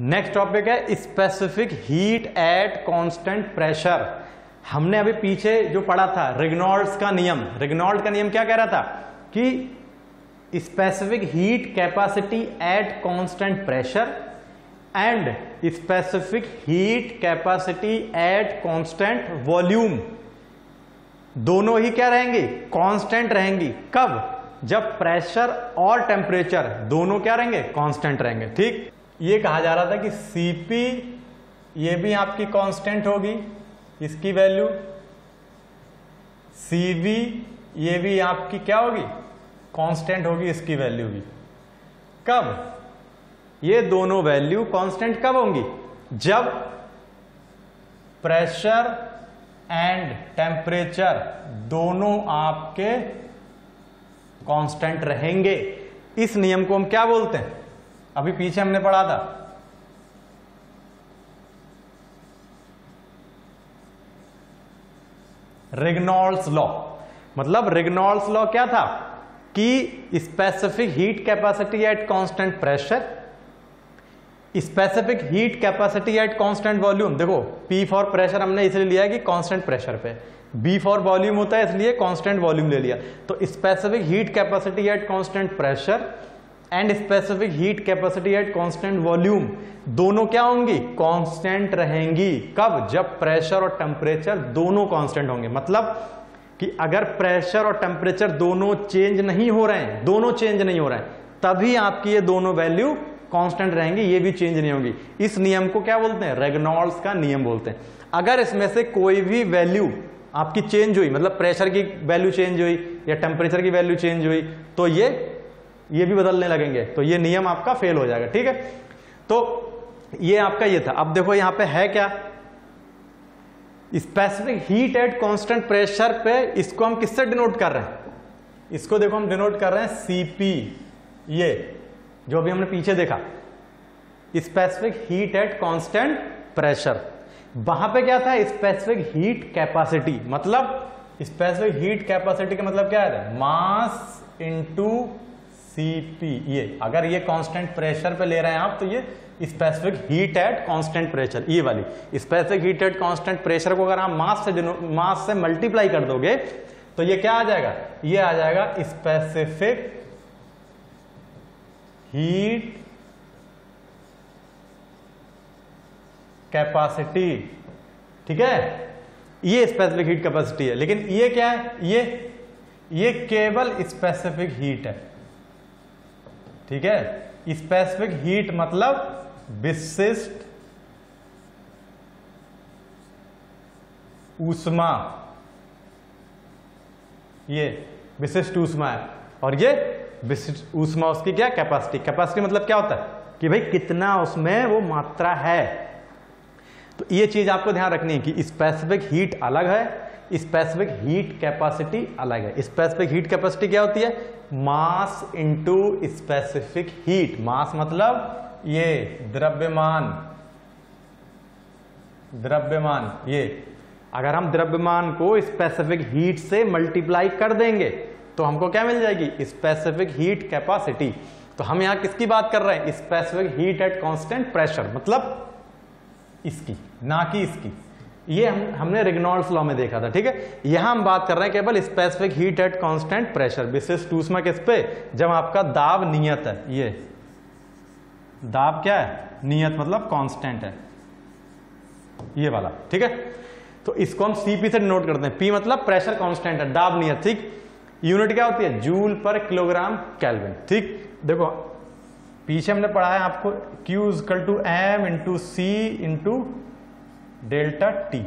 Next topic है specific heat at constant pressure हमने अभी पीछे जो पढ़ा था रिग्नॉल्ड्स का नियम। रिग्नॉल्ड का नियम क्या कह रहा था? कि specific heat capacity at constant pressure and specific heat capacity at constant volume दोनों ही क्या रहेंगी? कांस्टेंट रहेंगी। कब? जब प्रेशर और टेम्परेचर दोनों क्या रहेंगे? कांस्टेंट रहेंगे। ठीक? ये कहा जा रहा था कि सीपी ये भी आपकी कांस्टेंट होगी। इसकी वैल्यू सीवी ये भी आपकी क्या होगी? कांस्टेंट होगी इसकी वैल्यू भी। कब? ये दोनों वैल्यू कांस्टेंट कब होंगी? जब प्रेशर एंड टेम्परेचर दोनों आपके कांस्टेंट रहेंगे। इस नियम को हम क्या बोलते हैं? अभी पीछे हमने पढ़ा था। रिग्नॉल्स लॉ मतलब रिग्नॉल्स लॉ क्या था? कि specific heat capacity at constant pressure specific heat capacity at constant volume देखो, P फॉर प्रेशर हमने इसलिए लिया कि कांस्टेंट प्रेशर पे। B फॉर वॉल्यूम होता है, इसलिए कांस्टेंट वॉल्यूम ले लिया। तो specific heat capacity at constant pressure and specific heat capacity at constant volume दोनों क्या होंगी? कांस्टेंट रहेंगी। कब? जब प्रेशर और टेम्परेचर दोनों कांस्टेंट होंगे। मतलब कि अगर प्रेशर और टेम्परेचर दोनों चेंज नहीं हो रहे हैं, दोनों चेंज नहीं हो रहे हैं, तभी आपकी ये दोनों वैल्यू कांस्टेंट रहेंगी, ये भी चेंज नहीं होगी। इस नियम को क्या बोलते हैं? रेगनॉल्ड्स का नियम बोलते हैं। अगर इसमें से कोई भी वैल्यू आपकी चेंज हुई मतलब प्रेशर की वैल्यू चेंज हुई या टेम्परेचर की वैल्यू चेंज हुई तो ये ये भी बदलने लगेंगे तो ये नियम आपका फेल हो जाएगा, ठीक है? तो ये आपका ये था। अब देखो यहाँ पे है क्या? Specific heat at constant pressure पे इसको हम किससे डिनोट कर रहे हैं? इसको देखो, हम डिनोट कर रहे हैं सीपी ये, जो अभी हमने पीछे देखा। Specific heat at constant pressure वहाँ पे क्या था? स्पेसिफिक हीट कैपेसिटी मतलब स्पेसिफिक हीट कैपेसिटी का मतलब क्या है? मास इनटू सीपी ये अगर ये कांस्टेंट प्रेशर पे ले रहे हैं आप तो ये specific heat at constant pressure ये वाली। Specific heat at constant pressure को अगर आप मास से मास से मल्टीप्लाई कर दोगे तो ये क्या आ जाएगा? ये आ जाएगा स्पेसिफिक हीट कैपेसिटी ठीक है? ये स्पेसिफिक हीट कैपेसिटी है। लेकिन ये क्या है? ये ये केवल स्पेसिफिक हीट है। ठीक है? स्पेसिफिक हीट मतलब विशिष्ट ऊष्मा। ये विशिष्ट ऊष्मा है। और ये विशिष्ट ऊष्मा, उसकी क्या? कैपेसिटी कैपेसिटी मतलब क्या होता है? कि भाई कितना उसमें वो मात्रा है। तो ये चीज़ आपको ध्यान रखनी है कि स्पेसिफिक हीट अलग है स्पेसिफिक हीट कैपेसिटी अलग है। स्पेसिफिक हीट कैपेसिटी क्या होती है? Mass into specific heat mass मतलब ये द्रव्यमान। द्रव्यमान, ये। अगर हम द्रव्यमान को स्पेसिफिक हीट से मल्टीप्लाई कर देंगे तो हमको क्या मिल जाएगी? स्पेसिफिक हीट कैपेसिटी तो हम यहाँ किसकी बात कर रहे हैं? Specific heat at constant pressure मतलब इसकी, ना कि इसकी। ये हम, हमने रिग्नॉल्ड्स लॉ में देखा था, ठीक है? यहाँ हम बात कर रहे हैं केवल specific heat at constant pressure विशिष्ट ऊष्मा किस पे? जब आपका दाब नियत है, ये। दाब क्या है? नियत मतलब कांस्टेंट है। ये वाला, ठीक है? तो इसको हम सीपी से नोट करते हैं। पी मतलब प्रेशर कांस्टेंट है, दाब नियत, ठीक? यूनिट क्या होती है? जूल पर किलोग्राम कैलविन ठीक? देखो, पीछे हमने पढ़ा है आपको Q is equal to M into C into delta T.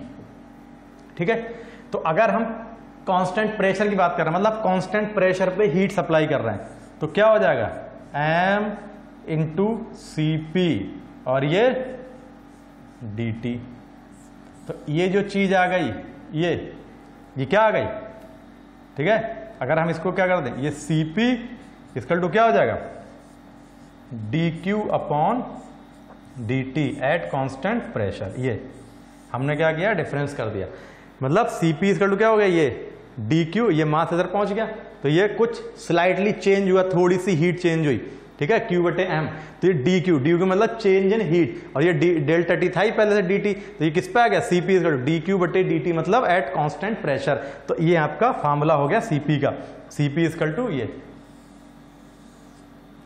ठीक है? तो अगर हम कांस्टेंट प्रेशर की बात कर रहे हैं मतलब कांस्टेंट प्रेशर पे हीट सप्लाई कर रहे हैं तो क्या हो जाएगा? एम इंटू सी पी और ये डी टी तो ये जो चीज़ आ गई, ये ये क्या आ गई? ठीक है? अगर हम इसको क्या कर दें, ये सी पी इसकल टू क्या हो जाएगा? D Q upon D T at constant pressure ये। हमने क्या किया? डिफरेंस कर दिया। मतलब सीपी इसका क्या हो गया? ये डी क्यू ये मास इधर पहुँच गया। तो ये कुछ स्लाइटली चेंज हुआ, थोड़ी सी हीट चेंज हुई। ठीक है? क्यू बटे एम तो ये डी क्यू डी क्यू मतलब चेंज इन हीट और ये डेल्टा टी था ही पहले से डी टी तो ये किस पे आ गया? सीपी डी क्यू बटे डी टी मतलब एट कांस्टेंट प्रेशर तो ये आपका फॉर्मूला हो गया सीपी का। सीपी इजकल टू ये।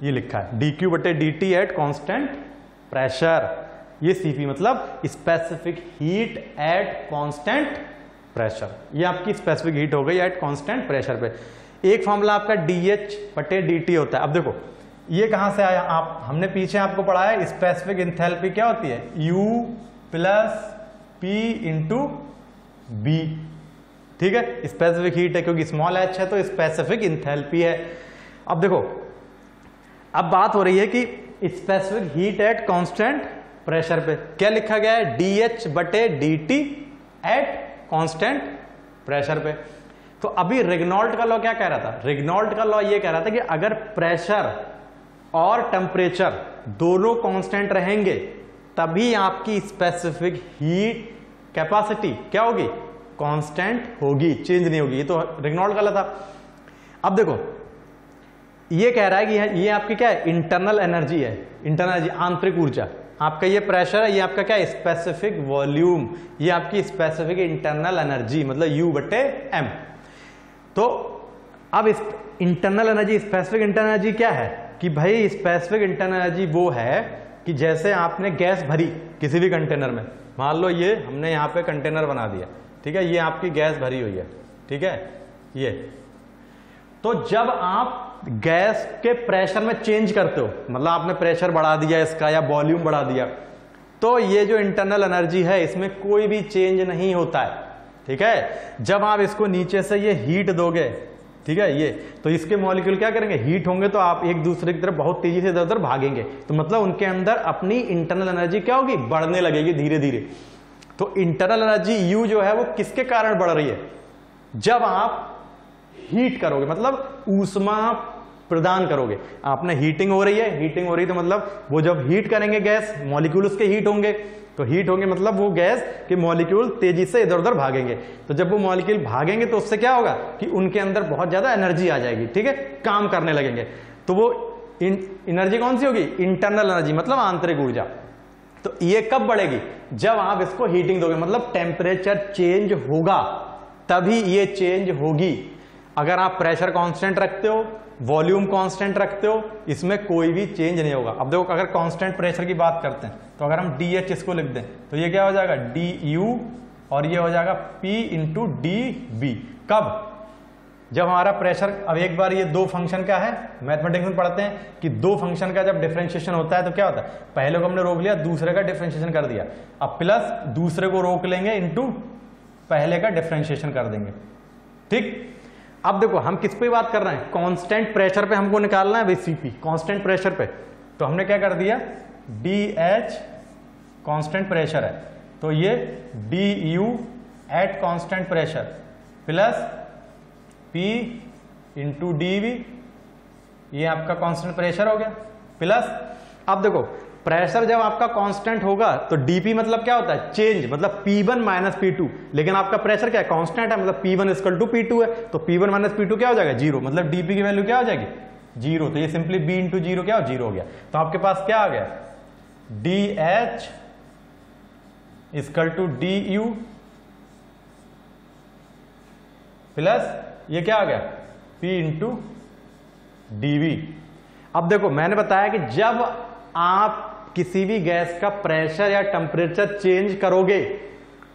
ये लिखा है। डी क्यू बटे D T at constant pressure ये सीपी मतलब specific heat at constant pressure ये आपकी स्पेसिफिक हीट हो गई एट कांस्टेंट प्रेशर पे। एक फॉर्मूला आपका डी एच बटे डी टी होता है। अब देखो, ये कहाँ से आया? आप, हमने पीछे आपको पढ़ाया स्पेसिफिक इंथैल्पी क्या होती है? U plus P into B ठीक है? स्पेसिफिक हीट है क्योंकि स्मॉल एच है तो स्पेसिफिक इंथैल्पी है। अब देखो, अब बात हो रही है कि specific heat at constant pressure पे। क्या लिखा गया है? डी एच बटे D T at constant pressure पे। तो अभी रिग्नॉल्ट का लॉ क्या कह रहा था? रिग्नॉल्ट का लॉ ये कह रहा था कि अगर प्रेशर और टेम्परेचर दोनों कांस्टेंट रहेंगे, तभी आपकी स्पेसिफिक हीट कैपेसिटी क्या होगी? कांस्टेंट होगी चेंज नहीं होगी। ये तो रिग्नॉल्ट का था। अब देखो, ये कह रहा है कि ये आपकी क्या है? इंटरनल एनर्जी है। इंटरनल एनर्जी आंतरिक ऊर्जा। आपका ये प्रेशर है, ये आपका क्या स्पेसिफिक वॉल्यूम ये आपकी स्पेसिफिक इंटरनल एनर्जी मतलब यू बटे एम तो अब इस internal energy specific internal energy क्या है? कि भाई स्पेसिफिक इंटरनल एनर्जी वो है कि जैसे आपने गैस भरी किसी भी कंटेनर में। मान लो ये हमने यहाँ पे कंटेनर बना दिया। ठीक है? ये आपकी गैस भरी हुई है। ठीक है? ये। तो जब आप गैस के प्रेशर में चेंज करते हो। मतलब आपने प्रेशर बढ़ा दिया इसका या वॉल्यूम बढ़ा दिया। तो ये जो इंटरनल एनर्जी है, इसमें कोई भी चेंज नहीं होता है। ठीक है? जब आप इसको नीचे से ये हीट दोगे, ठीक है ये तो इसके मॉलिक्यूल क्या करेंगे? हीट होंगे तो आप एक दूसरे की तरफ़ बहुत तेज़ी से इधर उधर भागेंगे। तो मतलब उनके अंदर अपनी इंटरनल एनर्जी क्या होगी? बढ़ने लगेगी धीरे धीरे तो इंटरनल एनर्जी यू जो है वो किसके कारण बढ़ रही है? जब आप हीट करोगे मतलब ऊष्मा प्रदान करोगे। आपने हीटिंग हो रही है हीटिंग हो रही है तो मतलब वो जब हीट करेंगे गैस मॉलिक्यूल उसके हीट होंगे। तो हीट होंगे मतलब वो गैस के मॉलिक्यूल तेज़ी से इधर उधर भागेंगे। तो जब वो मॉलिक्यूल भागेंगे तो उससे क्या होगा कि उनके अंदर बहुत ज़्यादा एनर्जी आ जाएगी, ठीक है? काम करने लगेंगे। तो वो एनर्जी कौन सी होगी? इंटरनल एनर्जी मतलब आंतरिक ऊर्जा। तो ये कब बढ़ेगी? जब आप इसको हीटिंग दोगे मतलब टेम्परेचर चेंज होगा, तभी ये चेंज होगी। अगर आप प्रेशर कांस्टेंट रखते हो वॉल्यूम कांस्टेंट रखते हो, इसमें कोई भी चेंज नहीं होगा। अब देखो, अगर कांस्टेंट प्रेशर की बात करते हैं तो अगर हम डी एच इसको लिख दें तो ये क्या हो जाएगा? डी यू और ये हो जाएगा पी इंटू डी बी कब? जब हमारा प्रेशर अब एक बार ये दो फ़ंक्शन क्या है? मैथमेटिक्स में पढ़ते हैं कि दो फ़ंक्शन का जब डिफ्रेंशिएशन होता है तो क्या होता है? पहले को हमने रोक लिया, दूसरे का डिफ्रेंशिएशन कर दिया। अब प्लस दूसरे को रोक लेंगे इंटू पहले का डिफ्रेंशिएशन कर देंगे। ठीक? अब देखो, हम किस पे बात कर रहे हैं? कांस्टेंट प्रेशर पे हमको निकालना है सीपी कांस्टेंट प्रेशर पे। तो हमने क्या कर दिया? डी एच कॉन्स्टेंट प्रेशर है। तो ये D U at constant pressure plus P into D V ये आपका कांस्टेंट प्रेशर हो गया। प्लस अब देखो प्रेशर जब आपका कांस्टेंट होगा तो डीपी मतलब क्या होता है? चेंज मतलब P one minus P two. लेकिन आपका प्रेशर क्या है? कांस्टेंट है मतलब P one is equal to P two है। तो P one minus P two क्या हो जाएगा? ज़ीरो। मतलब डीपी की वैल्यू क्या हो जाएगी? ज़ीरो। तो ये सिंपली बी इंटू ज़ीरो क्या हो? ज़ीरो हो गया। तो आपके पास क्या आ गया? D H is equal to D U plus ये क्या आ गया? P इंटू डीवी अब देखो, मैंने बताया कि जब आप किसी भी गैस का प्रेशर या टेम्परेचर चेंज करोगे,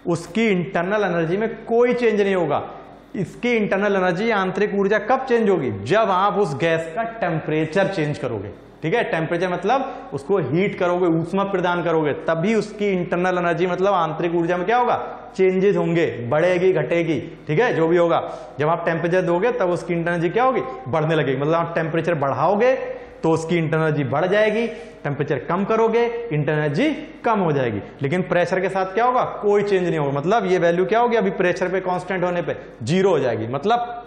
उसकी इंटरनल एनर्जी में कोई चेंज नहीं होगा। इसकी इंटरनल एनर्जी आंतरिक ऊर्जा कब चेंज होगी? जब आप उस गैस का टेम्परेचर चेंज करोगे। ठीक है? टेम्परेचर मतलब उसको हीट करोगे, ऊष्मा प्रदान करोगे, तभी उसकी इंटरनल एनर्जी मतलब आंतरिक ऊर्जा में क्या होगा? चेंजेस होंगे, बढ़ेगी, घटेगी। ठीक है? जो भी होगा। जब आप टेम्परेचर दोगे, तब उसकी इंटरनल एनर्जी क्या होगी? बढ़ने लगेगी। मतलब आप टेम्परेचर बढ़ाओगे तो उसकी इंटरनल एनर्जी बढ़ जाएगी टेम्परेचर कम करोगे इंटरनल एनर्जी कम हो जाएगी। लेकिन प्रेशर के साथ क्या होगा? कोई चेंज नहीं होगा। मतलब ये वैल्यू क्या होगी? अभी प्रेशर पे कांस्टेंट होने पे ज़ीरो हो जाएगी। मतलब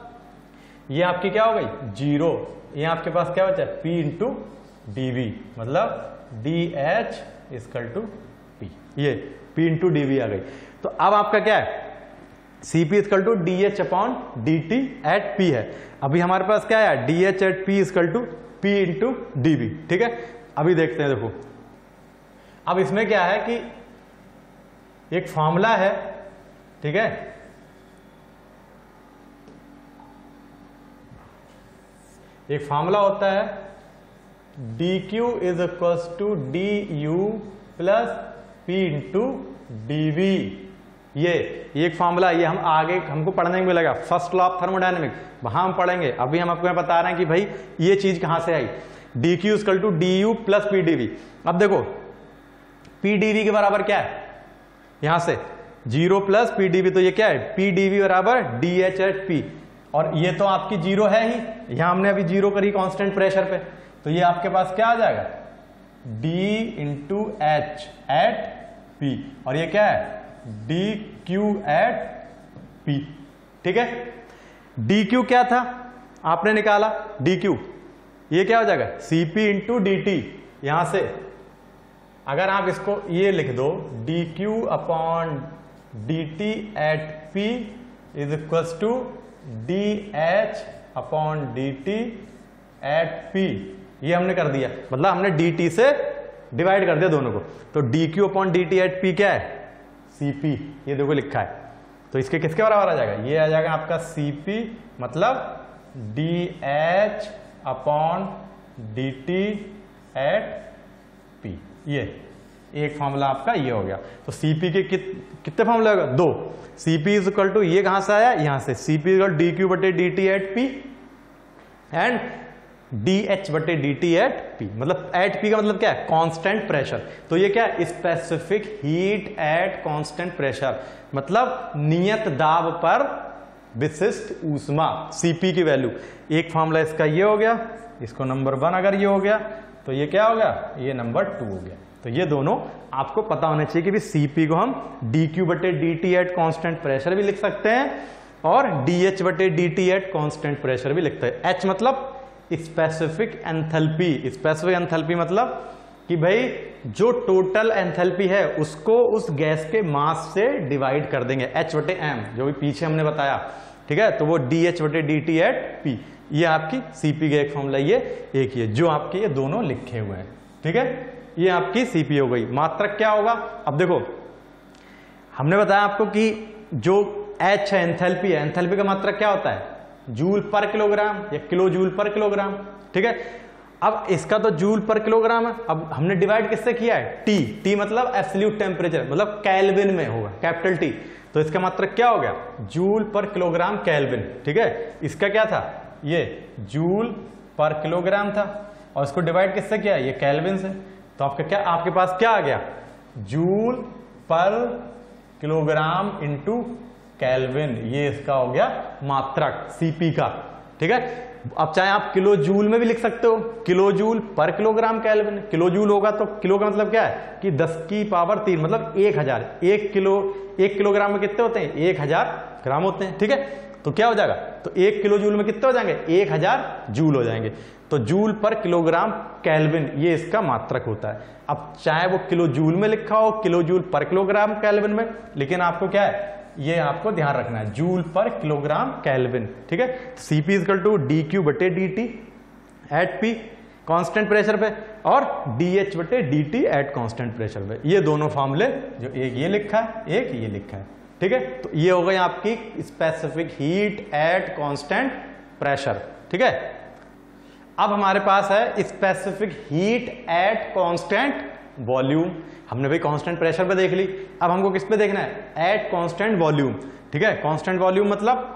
ये आपकी क्या हो गई? ज़ीरो ये आपके पास क्या बचा? पी इंटू डीवी मतलब D H is equal to P ये पी इंटू डीवी आ गई। तो अब आपका क्या है? CP is equal to D H upon D T at P है। अभी हमारे पास क्या है? D H at P is equal to P into DV ठीक है? अभी देखते हैं, देखो। अब इसमें क्या है कि एक फॉर्मूला है, ठीक है? एक फॉर्मूला होता है D Q is equal to D U plus P into DV ये एक फॉर्मूला ये हम आगे हमको पढ़ने में मिलेगा फ़र्स्ट लॉ ऑफ़ थर्मोडाइनमिक वहाँ हम पढ़ेंगे। अभी हम आपको बता रहे हैं कि भाई, ये चीज़ कहाँ से आई? D Q is equal to D U plus P DV अब देखो पी डीवी के बराबर क्या है? यहाँ से। ज़ीरो प्लस पी डीवी तो ये क्या है? पी डीवी बराबर डी एच एच पी और ये तो आपकी ज़ीरो है ही। यहाँ हमने अभी ज़ीरो करी कांस्टेंट प्रेशर पे। तो ये आपके पास क्या आ जाएगा? D into H at P और ये क्या है? डी क्यू एट पी ठीक है? डी क्यू क्या था? आपने निकाला डी क्यू ये क्या हो जाएगा? C P into D T यहाँ से अगर आप इसको ये लिख दो D Q upon D T at P is equal to D H upon D T at P ये हमने कर दिया। मतलब हमने डी टी से डिवाइड कर दिया दोनों को। तो D Q upon D T at P क्या है? सी पी ये देखो लिखा है। तो इसके किसके बराबर आ जाएगा? ये आ जाएगा आपका सी पी मतलब D H upon D T at P ये एक फॉर्मूला आपका ये हो गया। तो सीपी के कित, कितने फॉर्मूला होगा? दो। सीपी इज़ इक्वल टू ये कहाँ से आया? यहाँ से। सीपी इक्वल डी क्यू बटे D T at P and D H बटे डी टी एट पी मतलब एट पी का मतलब क्या है? कांस्टेंट प्रेशर तो ये क्या specific heat at constant pressure मतलब नियत दाब पर विशिष्ट ऊष्मा सीपी की वैल्यू एक फॉर्मूला इसका ये हो गया, इसको नंबर वन अगर ये हो गया तो ये क्या हो गया? ये नंबर टू हो गया. तो ये दोनों आपको पता होना चाहिए कि भी सीपी को हम डी क्यू बटे D T at constant pressure भी लिख सकते हैं और डी एच बटे D T at constant pressure भी लिखते हैं. एच मतलब स्पेसिफिक एंथैल्पी स्पेसिफिक एंथैल्पी मतलब कि भाई, जो टोटल एंथैल्पी है, उसको उस गैस के मास से डिवाइड कर देंगे. एच वटे एम जो भी पीछे हमने बताया. ठीक है? तो वो डी एच वटे डी टी एट पी ये आपकी सीपी का एक फॉर्मूला ये, एक ये, जो आपके ये दोनों लिखे हुए हैं. ठीक है? ये आपकी सीपी हो गई. मात्रक क्या होगा? अब देखो, हमने बताया आपको कि जो एच है एंथैल्पी है एंथैल्पी का मात्रक क्या होता है? जूल पर किलोग्राम या किलो जूल पर किलोग्राम, ठीक है? अब इसका तो जूल पर किलोग्राम है। अब हमने डिवाइड किससे किया है? टी टी मतलब एब्सोल्यूट टेम्परेचर मतलब कैलविन में होगा कैपिटल टी तो इसका मात्रक क्या हो गया? जूल पर किलोग्राम कैलविन ठीक है? इसका क्या था? ये जूल पर किलोग्राम था। और इसको डिवाइड किससे किया? ये कैलविन से। तो आपका क्या, आपके पास क्या आ गया? जूल पर किलोग्राम इंटू कैलविन ये इसका हो गया मात्रक सीपी का। ठीक है? अब चाहे आप किलो जूल में भी लिख सकते हो। Kilo joule per kilogram kelvin kilo joule होगा तो किलो का मतलब क्या है? कि 10 की पावर तीन मतलब एक हज़ार। एक किलो, एक किलोग्राम में कितने होते हैं? एक हज़ार ग्राम होते हैं। ठीक है? तो क्या हो जाएगा? तो एक किलो जूल में कितने हो जाएँगे? एक हज़ार जूल हो जाएँगे। तो जूल पर किलोग्राम कैलविन ये इसका मात्रक होता है। अब चाहे वो किलो जूल में लिखा हो kilo joule per kilogram kelvin में, लेकिन आपको क्या है? ये आपको ध्यान रखना है। जूल पर किलोग्राम कैलविन ठीक है? CP is equal to D Q बटे D T at P constant pressure पे और डी एच बटे D T at constant pressure पे। ये दोनों फॉर्मूले जो एक ये लिखा है, एक ये लिखा है, ठीक है? तो ये हो गई आपकी specific heat at constant pressure ठीक है? अब हमारे पास है specific heat at constant volume, हमने भाई कांस्टेंट प्रेशर पे देख ली। अब हमको किस पे देखना है? एट कांस्टेंट वॉल्यूम ठीक है? कांस्टेंट वॉल्यूम मतलब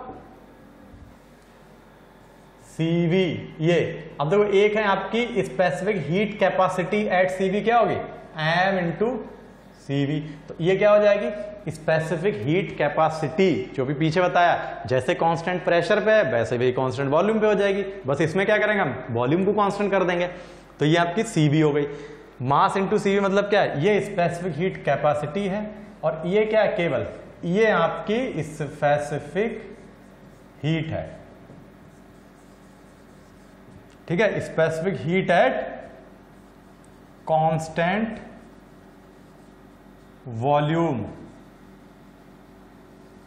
सीवी ये। अब देखो, एक है आपकी specific heat capacity at CV क्या होगी? एम इंटू सीवी तो ये क्या हो जाएगी? स्पेसिफिक हीट कैपेसिटी जो भी पीछे बताया। जैसे कांस्टेंट प्रेशर पे है, वैसे भी कांस्टेंट वॉल्यूम पे हो जाएगी। बस इसमें क्या करेंगे हम? वॉल्यूम को कांस्टेंट कर देंगे। तो ये आपकी सीवी हो गई। मास इंटू सीवी मतलब क्या है? ये स्पेसिफिक हीट कैपेसिटी है। और ये क्या है? केवल। ये आपकी स्पेसिफिक हीट है। ठीक है? Specific heat at constant volume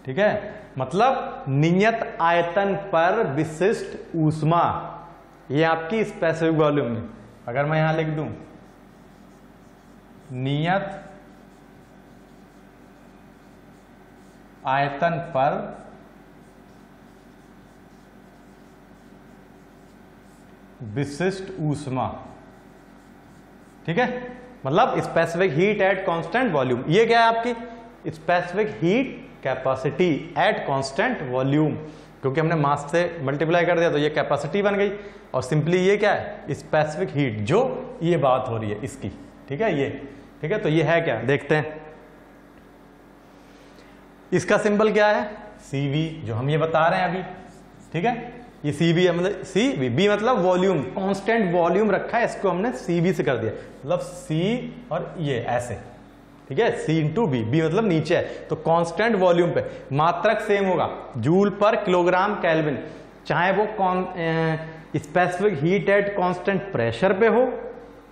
ठीक है? मतलब नियत आयतन पर विशिष्ट ऊष्मा। ये आपकी स्पेसिफिक वॉल्यूम में अगर मैं यहाँ लिख दूँ। नियत आयतन पर विशिष्ट ऊष्मा। ठीक है? मतलब specific heat at constant volume ये क्या है आपकी? Specific heat capacity at constant volume क्योंकि हमने मास से मल्टीप्लाई कर दिया तो ये कैपेसिटी बन गई। और सिंपली ये क्या है? स्पेसिफिक हीट जो ये बात हो रही है, इसकी। ठीक है? ये। ठीक है तो ये है क्या? देखते हैं। इसका सिंबल क्या है? सीवी जो हम ये बता रहे हैं अभी। ठीक है? ये सी बी मतलब सी बी बी मतलब वॉल्यूम कांस्टेंट वॉल्यूम रखा है, इसको हमने सी बी से कर दिया। मतलब सी और ये, ऐसे। ठीक है? सी इंटू बी बी मतलब नीचे है। तो कांस्टेंट वॉल्यूम पे मात्रक सेम होगा। जूल पर किलोग्राम कैलविन चाहे वो specific heat at constant pressure पे हो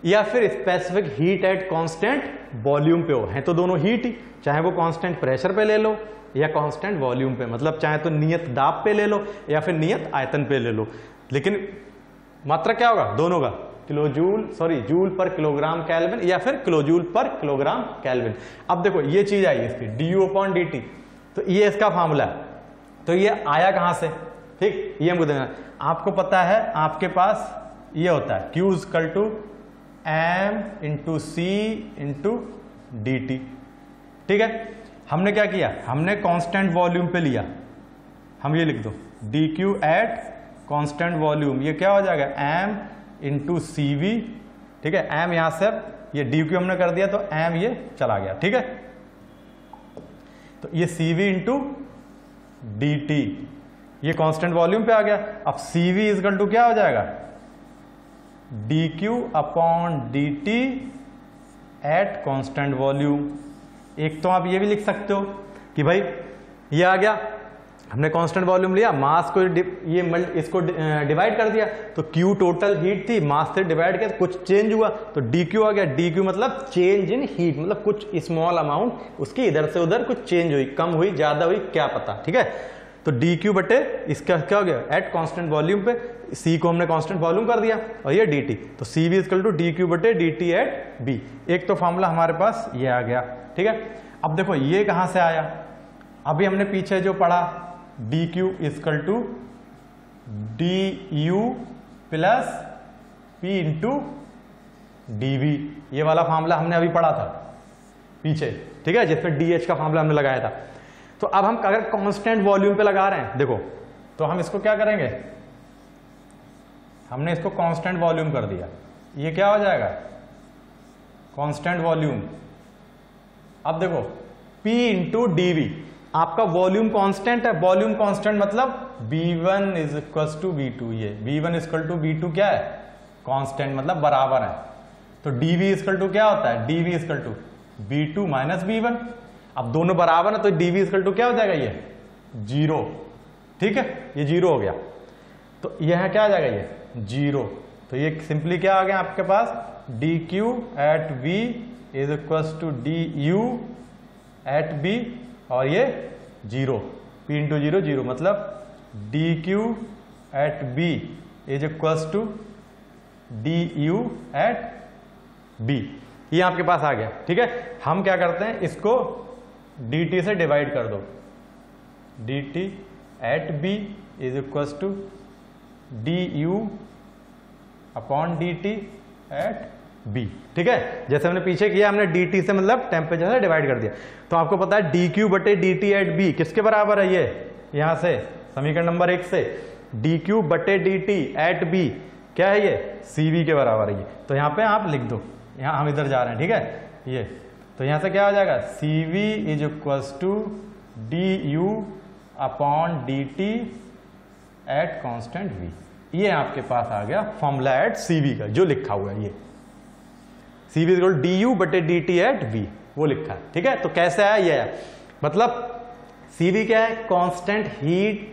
या फिर specific heat at constant volume पे हो। है तो दोनों हीट ही चाहे वो कांस्टेंट प्रेशर पे ले लो या कांस्टेंट वॉल्यूम पे। मतलब चाहे तो नियत दाब पे ले लो या फिर नियत आयतन पे ले लो। लेकिन मात्रा क्या होगा? दोनों का kilojoule sorry joule per kilogram kelvin या फिर किलोजूल पर किलोग्राम कैलविन अब देखो, ये चीज़ आई इसकी। D U upon D T तो ये इसका फॉर्मूला है। तो ये आया कहाँ से? ठीक, ये हमको देना आपको पता है, आपके पास ये होता है। Q is equal to M into C into D T ठीक है? हमने क्या किया? हमने कांस्टेंट वॉल्यूम पे लिया। हम ये लिख दो। D Q at constant volume ये क्या हो जाएगा? एम इंटू सी वी ठीक है? एम यहाँ से, ये डी क्यू हमने कर दिया तो एम ये चला गया। ठीक है? तो ये C V into D T ये कांस्टेंट वॉल्यूम पे आ गया। अब सी वी इजकल टू क्या हो जाएगा? D Q upon D T at constant volume एक तो आप ये भी लिख सकते हो कि भाई, ये आ गया। हमने कांस्टेंट वॉल्यूम लिया मास को ये इसको डिवाइड कर दिया। तो Q टोटल हीट थी मास से डिवाइड किया, कुछ चेंज हुआ। तो DQ आ गया। DQ मतलब चेंज इन हीट मतलब कुछ स्मॉल अमाउंट उसकी इधर से उधर कुछ चेंज हुई, कम हुई, ज़्यादा हुई, क्या पता, ठीक है? तो डी क्यू बटे इसका क्या हो गया? एट कांस्टेंट वॉल्यूम पे। सी को हमने कांस्टेंट वॉल्यूम कर दिया और ये डी टी तो C B is equal to D Q बटे डी टी एट बी एक तो फॉर्मूला हमारे पास ये आ गया, ठीक है? अब देखो, ये कहाँ से आया? अभी हमने पीछे जो पढ़ा D Q is equal to D U plus P into D V ये वाला फॉर्मूला हमने अभी पढ़ा था, पीछे, ठीक है? जिसमें डी एच का फॉर्मूला हमने लगाया था। तो अब हम अगर कांस्टेंट वॉल्यूम पे लगा रहे हैं, देखो तो हम इसको क्या करेंगे? हमने इसको कांस्टेंट वॉल्यूम कर दिया। ये क्या हो जाएगा? कांस्टेंट वॉल्यूम अब देखो, P इंटू डी आपका वॉल्यूम कांस्टेंट है। वॉल्यूम कांस्टेंट मतलब V1 one is equal to B two ये। V1 one is equal to B two क्या है? कांस्टेंट मतलब बराबर है। तो डी वी इजकल टू क्या होता है? dV is equal to B two minus B one अब दोनों बराबर है तो डी वी इजकल टू क्या हो जाएगा ये? ज़ीरो ठीक है? ये ज़ीरो हो गया। तो यह क्या आ जाएगा ये? ज़ीरो। तो ये सिंपली क्या आ गया आपके पास? D Q at V is equal to D U at B और ये zero. P into zero zero मतलब D Q at B is equal to D U at B ये आपके पास आ गया, ठीक है? हम क्या करते हैं? इसको डी टी से डिवाइड कर दो। D T at B is equal to D U upon D T at B ठीक है? जैसे हमने पीछे किया, हमने डी टी से मतलब टेम्परेचर से डिवाइड कर दिया। तो आपको पता है डी क्यू बटे डी टी एट बी किसके बराबर है ये? यहाँ से, समीकरण नंबर एक से। डी क्यू बटे डी टी एट बी क्या है ये? सी वी के बराबर है ये। तो यहाँ पे आप लिख दो। यहाँ हम इधर जा रहे हैं, ठीक है? ये। तो यहाँ से क्या हो जाएगा? C V is equal to D U upon D T at constant V ये आपके पास आ गया फॉर्मूला एट सीवी का, जो लिखा हुआ है ये। सीवी डी यू बटे डी टी एट वी वो लिखा है, ठीक है? तो कैसे आया ये? मतलब सीवी क्या है? Constant heat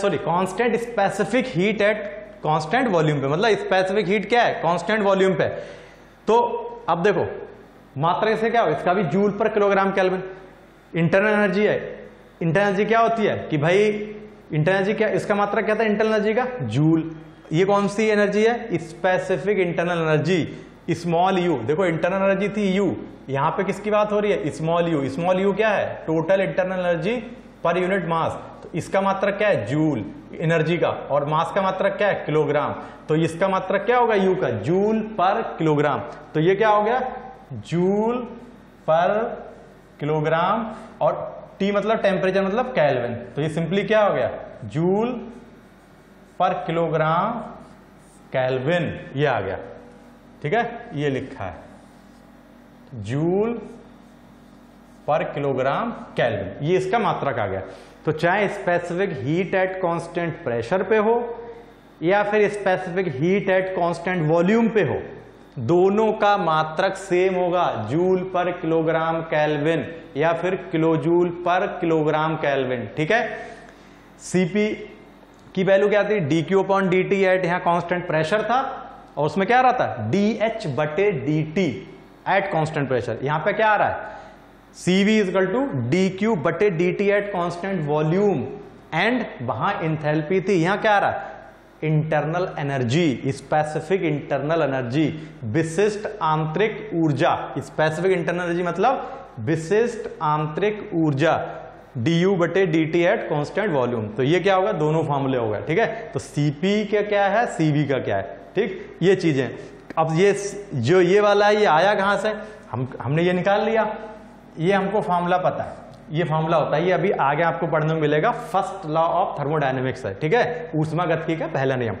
sorry constant specific heat at constant volume पे। मतलब स्पेसिफिक हीट क्या है? कांस्टेंट वॉल्यूम पे। तो अब देखो, मात्रा से क्या हो? इसका भी joule per kilogram kelvin internal energy है। इंटरनल एनर्जी क्या होती है? कि भाई इंटरनल एनर्जी क्या, इसका मात्रा क्या था, इंटरनल एनर्जी का? जूल। ये कौन सी एनर्जी है? Specific internal energy small U देखो इंटरनल एनर्जी थी यू यहाँ पे किसकी बात हो रही है? स्मॉल यू स्मॉल यू क्या है? Total internal energy per unit mass तो इसका मात्रक क्या है? जूल एनर्जी का। और मास का मात्रक क्या है? किलोग्राम तो इसका मात्रक क्या होगा यू का? जूल पर किलोग्राम तो ये क्या हो गया? जूल पर किलोग्राम और टी मतलब टेम्परेचर मतलब कैलविन तो ये सिंपली क्या हो गया? जूल पर किलोग्राम कैलविन ये आ गया। ठीक है? ये लिखा है। जूल पर किलोग्राम कैलविन ये इसका मात्रक आ गया। तो चाहे specific heat at constant pressure पे हो, या फिर specific heat at constant volume पे हो दोनों का मात्रक सेम होगा, जूल पर किलोग्राम कैलविन या फिर किलोजूल पर किलोग्राम कैलविन ठीक है? सीपी की वैल्यू क्या थी? D q upon d t at यहाँ कॉन्स्टेंट प्रेशर था, और उसमें क्या आ रहा था? डी एच बटे d t at constant pressure यहाँ पे क्या आ रहा है? CV equal to d q बटे d t at constant volume and वहाँ इंथेल्पी थी, यहाँ क्या आ रहा है? Internal energy specific internal energy विशिष्ट आंतरिक ऊर्जा स्पेसिफिक इंटरनल एनर्जी मतलब विशिष्ट आंतरिक ऊर्जा डी यू बटे d t at constant volume तो ये क्या होगा? दोनों फॉर्मूले हो गए ठीक है? तो सीपी का क्या है? सीवी का क्या है? ठीक? ये चीज़ें। अब ये जो ये वाला है, ये आया कहाँ से? हम, हमने ये निकाल लिया। ये हमको फॉर्मूला पता है। ये फॉर्मूला होता है, ये अभी आगे आपको पढ़ने में मिलेगा। फ़र्स्ट लॉ ऑफ़ थर्मोडाइनमिक्स है, ठीक है? ऊष्मा गति का पहला नियम।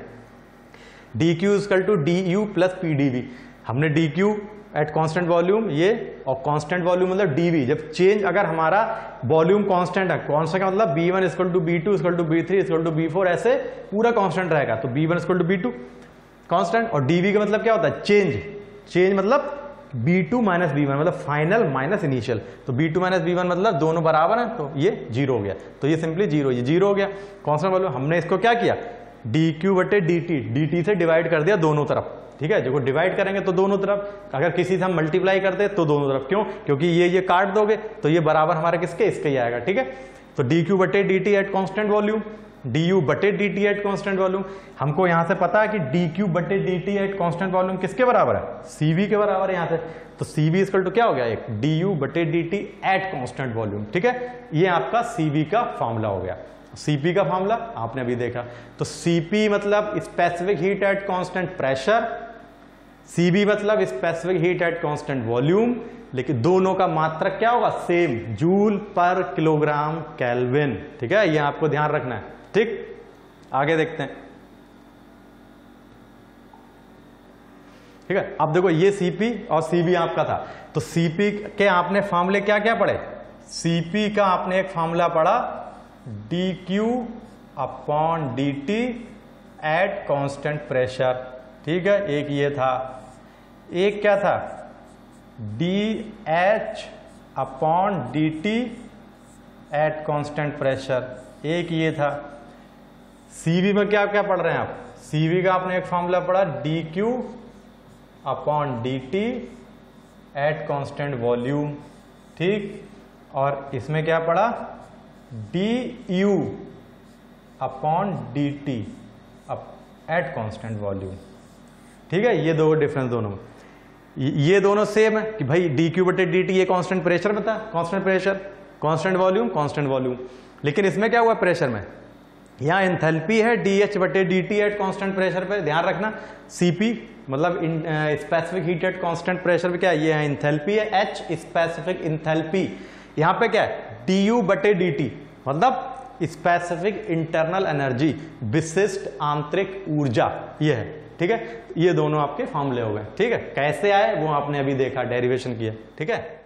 D q equal to d u plus p d v हमने d q at constant volume ये, और कांस्टेंट वॉल्यूम मतलब डीवी जब चेंज अगर हमारा वॉल्यूम कांस्टेंट है कांस्टेंट का मतलब? V one equal to v two equal to v three equal to v four ऐसे पूरा कांस्टेंट रहेगा। तो v one equal to v two constant और डीवी का मतलब क्या होता है? चेंज चेंज मतलब v two minus v one मतलब फाइनल माइनस इनिशियल तो v two minus v one मतलब दोनों बराबर है तो ये ज़ीरो हो गया। तो ये सिंपली ज़ीरो ये ज़ीरो हो गया। कांस्टेंट वॉल्यूम हमने इसको क्या किया? डी क्यू बटे डी टी डी टी से डिवाइड कर दिया दोनों तरफ़। ठीक है? जो डिवाइड करेंगे तो दोनों तरफ़। अगर किसी से हम मल्टीप्लाई करते तो दोनों तरफ़। क्यों? क्योंकि ये ये काट दोगे तो ये बराबर हमारे किसके? इसके ही आएगा। ठीक है? तो डी क्यू बटे d t at constant volume d u बटे d t at constant volume. हमको यहाँ से पता है कि डी क्यू बटे d t at constant volume किसके बराबर है? सीवी के बराबर है यहाँ से। तो सीवी इसकल टू क्या हो गया? एक डी यू बटे d t at constant volume, ठीक है? ये आपका सीवी का फॉर्मूला हो गया। सीपी का फॉर्मूला आपने अभी देखा। तो सीपी मतलब specific heat at constant pressure CV मतलब specific heat at constant volume लेकिन दोनों का मात्रक क्या होगा? Same joule per kilogram kelvin ठीक है? ये आपको ध्यान रखना है। ठीक, आगे देखते हैं। ठीक है, अब देखो ये सीपी और सीबी आपका था। तो सीपी के आपने फॉर्मूले क्या क्या पढ़े? सीपी का आपने एक फॉर्मूला पढ़ा d q upon d t at constant pressure ठीक है, एक ये था। एक क्या था? D h upon d t at constant pressure एक ये था। सीवी में क्या क्या पढ़ रहे हैं आप? सीवी का आपने एक फॉर्मूला पढ़ा d q upon d t at constant volume ठीक? और इसमें क्या पढ़ा? D u upon d t at constant volume ठीक है? ये दो डिफरेंस दोनों। ये दोनों सेम है कि भाई डी क्यू बटे डी टी ये कांस्टेंट प्रेशर में था pressure constant volume constant volume लेकिन इसमें क्या हुआ प्रेशर में? यहाँ इंथेल्पी है डी एच बटे d t at constant pressure पे ध्यान रखना। सीपी मतलब specific heat at constant pressure पे क्या ये है इंथेल्पी है एच स्पेसिफिक इंथेल्पी यहाँ पे क्या है? डी यू बटे डी टी मतलब स्पेसिफिक इंटरनल एनर्जी विशिष्ट आंतरिक ऊर्जा, ये है, ठीक है? ये दोनों आपके फॉर्मूले हो गए, ठीक है? कैसे आए? वो आपने अभी देखा डेरिवेशन किया, ठीक है?